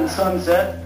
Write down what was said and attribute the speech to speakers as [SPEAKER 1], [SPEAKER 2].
[SPEAKER 1] and Sunset.